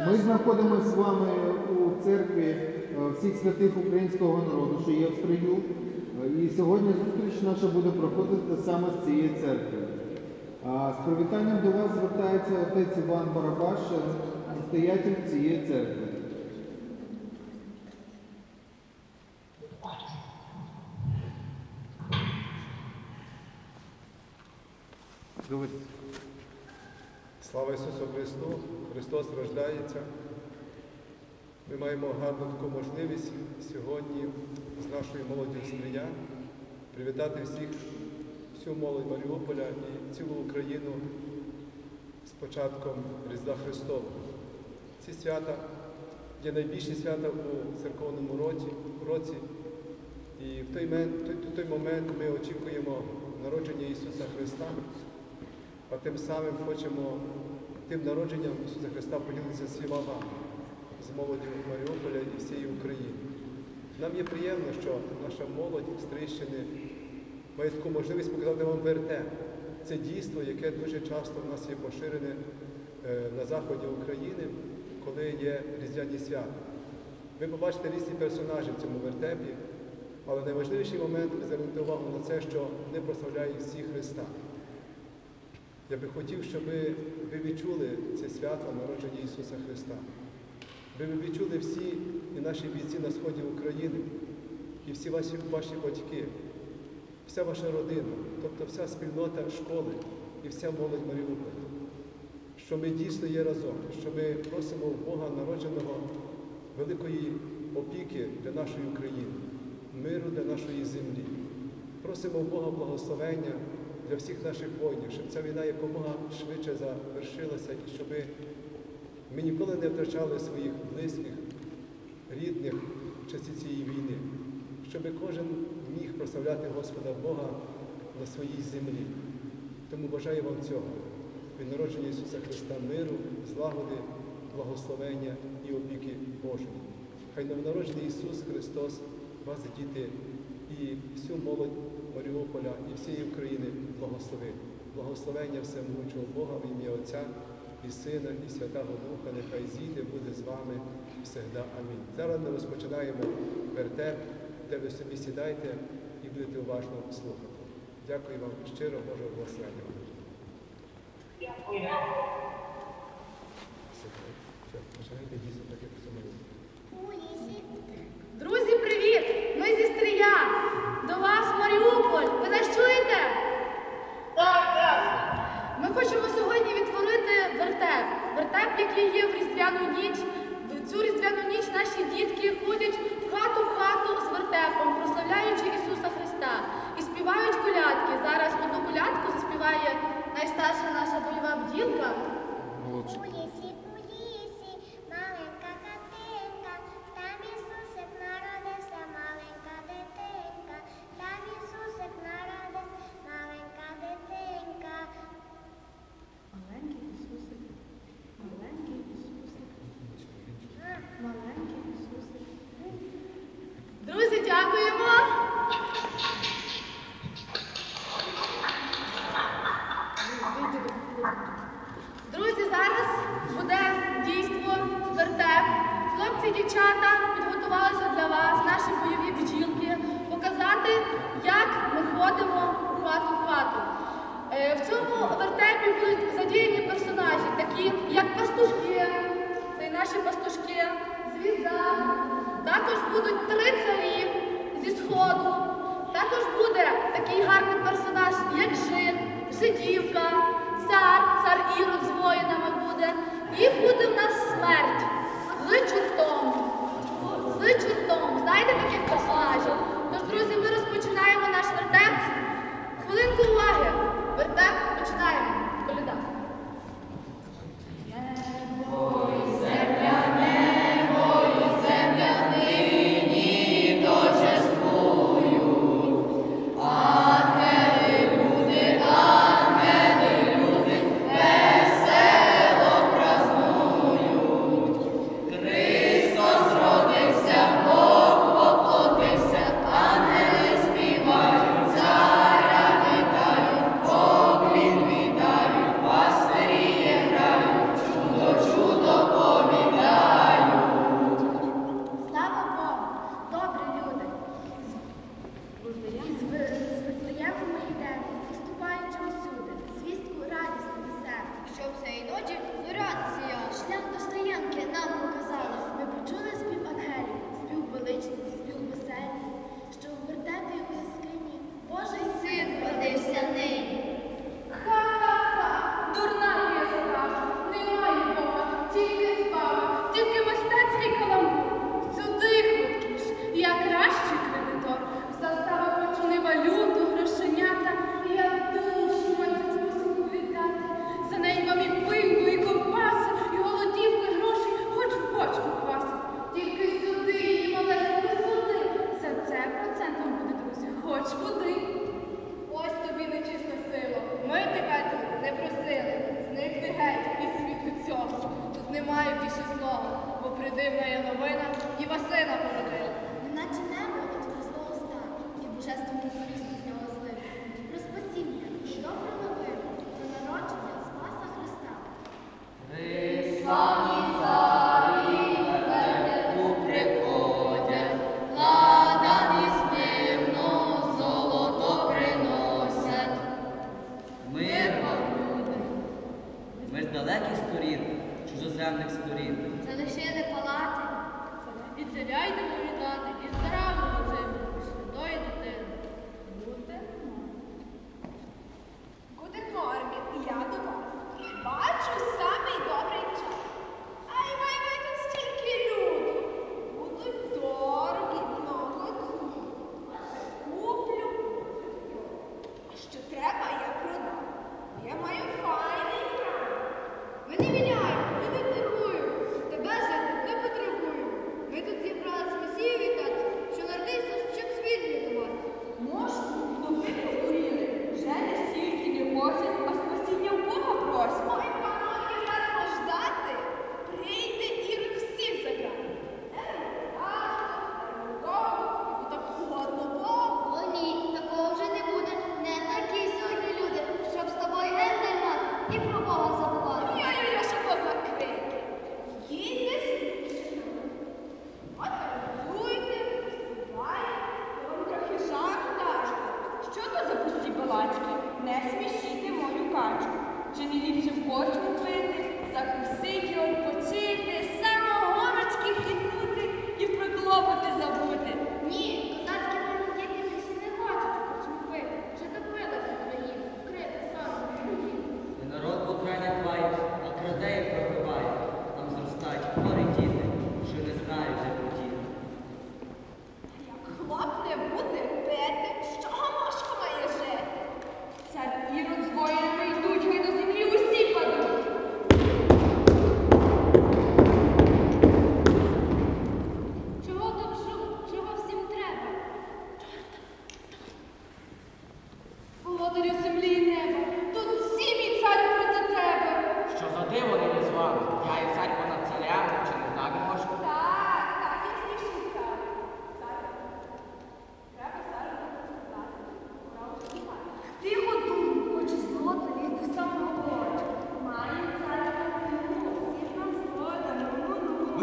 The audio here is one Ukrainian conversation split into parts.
Ми знаходимося з вами у церкві е, всіх святих українського народу, що є в строю. Е, І сьогодні зустріч наша буде проходити саме з цієї церкви. З привітанням до вас звертається отець Іван Барабаш, настоятель цієї церкви. Слава Ісусу Христу! Христос рождається. Ми маємо гарну таку можливість сьогодні з нашою молоддю Стрия привітати всіх, всю молодь Маріуполя і цілу Україну з початком Різдва Христового. Ці свята є найбільші свята у церковному році, році. І в той, той, той момент ми очікуємо народження Ісуса Христа. А тим самим хочемо тим народженням Ісуса Христа поділитися всіма вами, з молоддю Маріуполя і всієї України. Нам є приємно, що наша молодь з Трищини має таку можливість показати вам ВРТ. Це дійство, яке дуже часто в нас є поширене е, на заході України, коли є різдвяні свята. Ви побачите різні персонажі в цьому вертепі, але найважливіший момент звернути увагу на це, що вони прославляють всі Христа. Я би хотів, щоб ви відчули це свято народження Ісуса Христа. Ви відчули всі і наші бійці на сході України, і всі ваші, ваші батьки, вся ваша родина, тобто вся спільнота школи і вся молодь Маріуполя. Що ми дійсно є разом, що ми просимо Бога народженого великої опіки для нашої України, миру для нашої землі. Просимо Бога благословення для всіх наших воїнів, щоб ця війна якомога швидше завершилася і щоб ми ніколи не втрачали своїх близьких, рідних в часі цієї війни, щоб кожен міг прославляти Господа Бога на своїй землі. Тому бажаю вам цього, від народження Ісуса Христа миру, злагоди, благословення і опіки Божої. Хай новонароджений Ісус Христос вас, діти, і всю молодь Маріуполя і всієї України благословить. Благословення всемогучого Бога в ім'я Отця і Сина, і Святого Духа, нехай зійде, буде з вами всегда. Амінь. Зараз ми розпочинаємо вертеп, де ви собі сідайте і будете уважно слухати. Дякую вам щиро, Божого благословення. вам. Все, все, Бажаєте дійсно так, як в цьому році. Друзі, привіт! Ми зі Стрия. До вас Маріуполь. Ви нас чуєте? Так, так. Ми хочемо сьогодні відтворити вертеп. Вертеп, є в різдвяну ніч. В цю різдвяну ніч наші дітки ходять хату в хату з вертепом, прославляючи Ісуса Христа. І співають колядки. Зараз одну колядку заспіває найстарша наша бойова бділка. Дівчата підготувалися для вас, наші бойові бджілки, показати, як ми ходимо у хату в хату. Е, В цьому вертепі будуть задіяні персонажі, такі як пастушки, це наші пастушки, звізда. Також будуть три царі зі сходу. Також буде такий гарний персонаж, як жид, жидівка, цар, цар Ірод з воїнами буде. І буде в нас смерть з чортом. З чортом. Знаєте таких персонажів? Тож, друзі, ми розпочинаємо наш вертеп.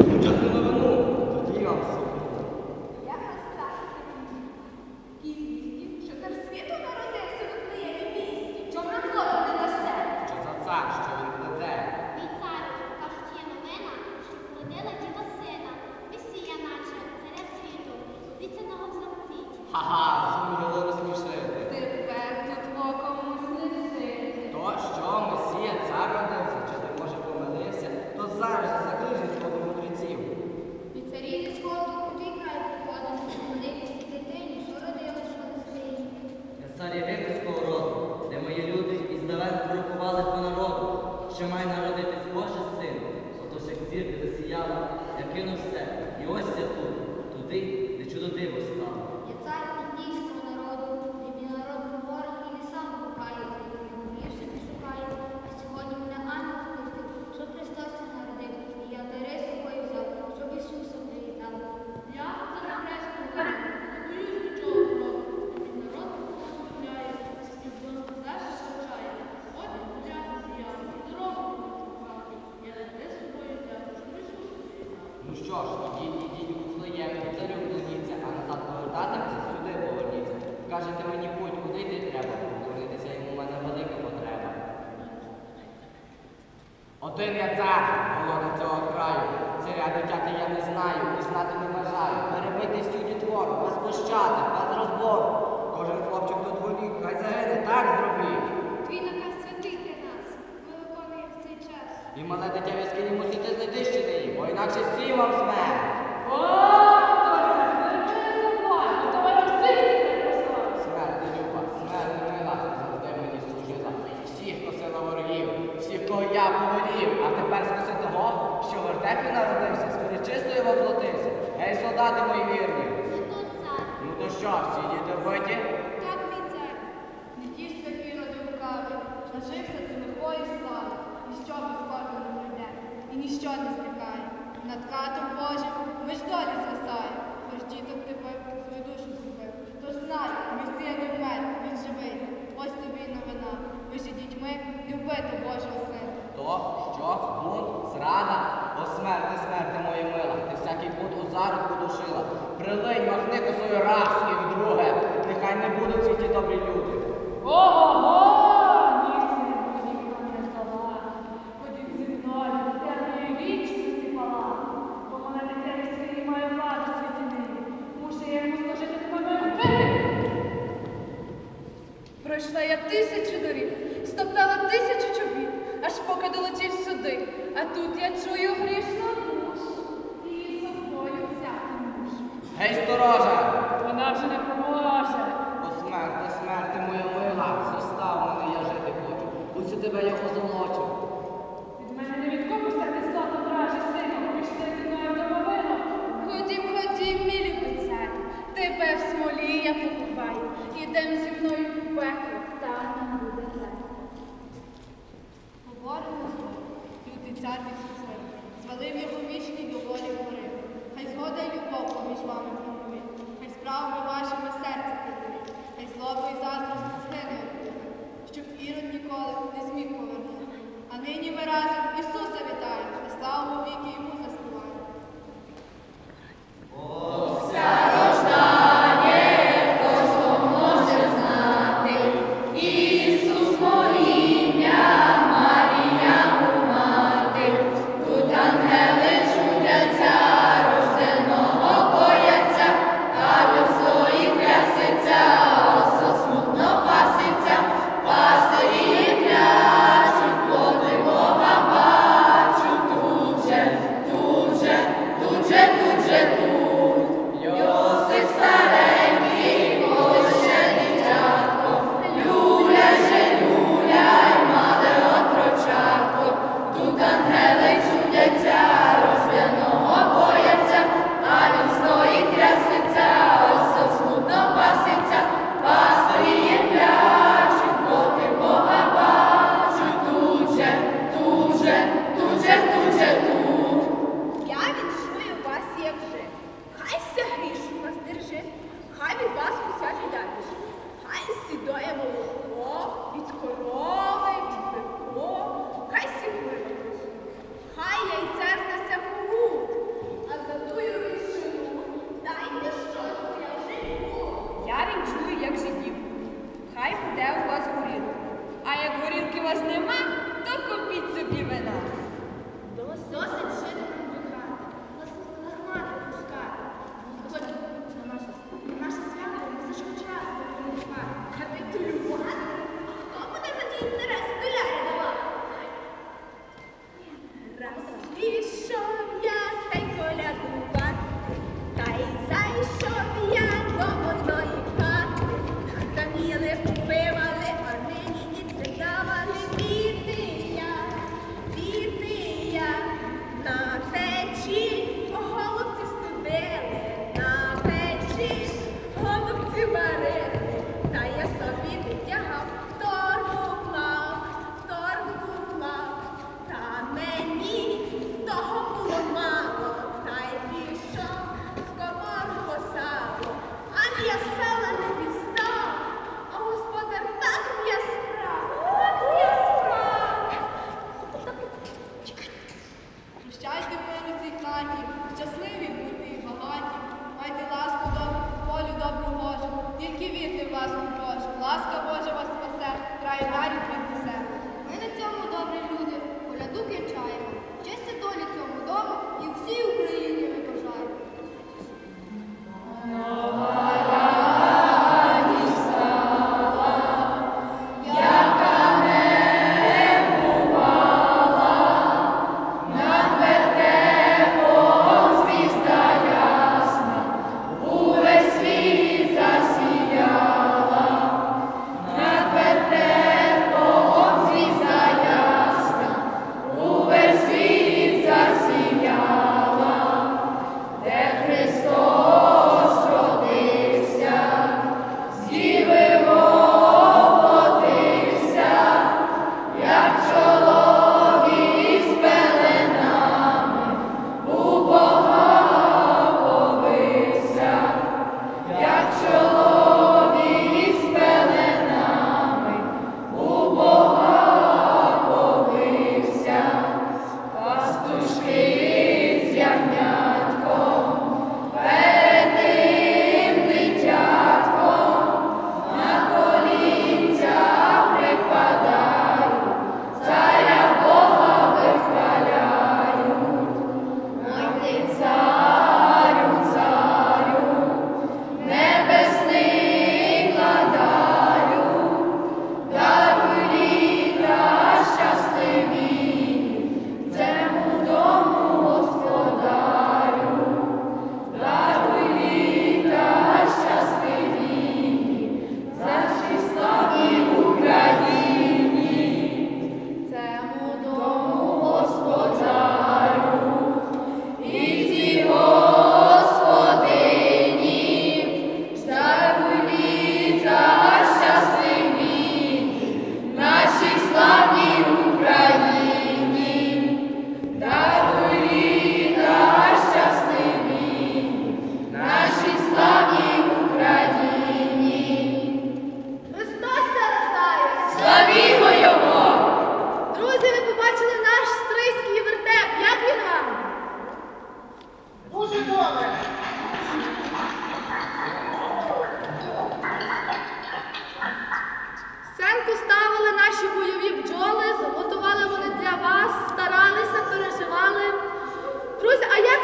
운전 끊으면 뒤가 없어. що має народитись Божий син, отож як зірка засіяла, я кинув все, і ось я тут. Ну що ж, ідіть, ідіть у своєму царю вдоніться, а назад повертатися сюди поверніться. Кажете мені, будь куди йти треба, повернитися йому в мене велика потреба. Один я цар, голода цього краю. Царя дитяти я не знаю, і знати не бажаю. Перебити всю дітвору, без пощади, без розбору. Кожен хлопчик тут волік, хай загине, так зробіть. І мале дитя в'язкині мусите знайти ще неї, бо інакше всі вам смерть. О, Тося, величезна не Люба, смерть мила, завжди мені служила. Всіх косила ворогів, всіх, кого я повелів, а тепер скоси того, що в народився, з перечистою воплотився. Гей, солдати мої вірні. Ну то діти вбиті? Так, мій цар. Не тішся, Іроди, руками, нажився ти лихої слави. І що без і ніщо не зникає. Над катом Божим ми ж долі звисає, хоч діток тепер свою душу згубив. Тож знай, мій син не вмер, він живий. Ось тобі новина. Ви ж дітьми не вбити Божого сина. То, що, бунт, зрада, о смерти, смерти моя мила, ти всякий пут у зародку душила. Прилинь, махни косою раз і вдруге, нехай не будуть світі добрі люди. Ого-го! я тисячу доріг, стоптала тисячу чобіт, аж поки долетів сюди. А тут я чую грішну душу і собою взяти мушу. Гей, сторожа! Вона вже не поможе. О смерти, смерти, моя мила, зостав мене, я жити хочу. усі тебе я позову. ласку Божу, ласка Божа вас спасе, край нарік віднесе. Ми на цьому добрі люди, коляду чаємо.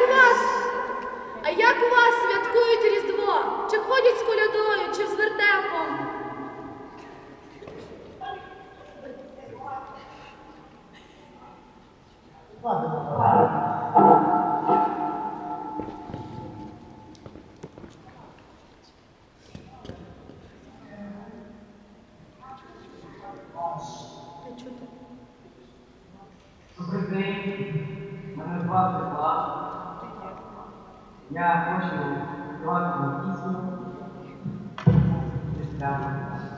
як нас, а як у вас святкують Різдво? Чи ходять з колядою, чи з вертепом? Добрий день, мене звати Влад співати на пісню. Прямо. Також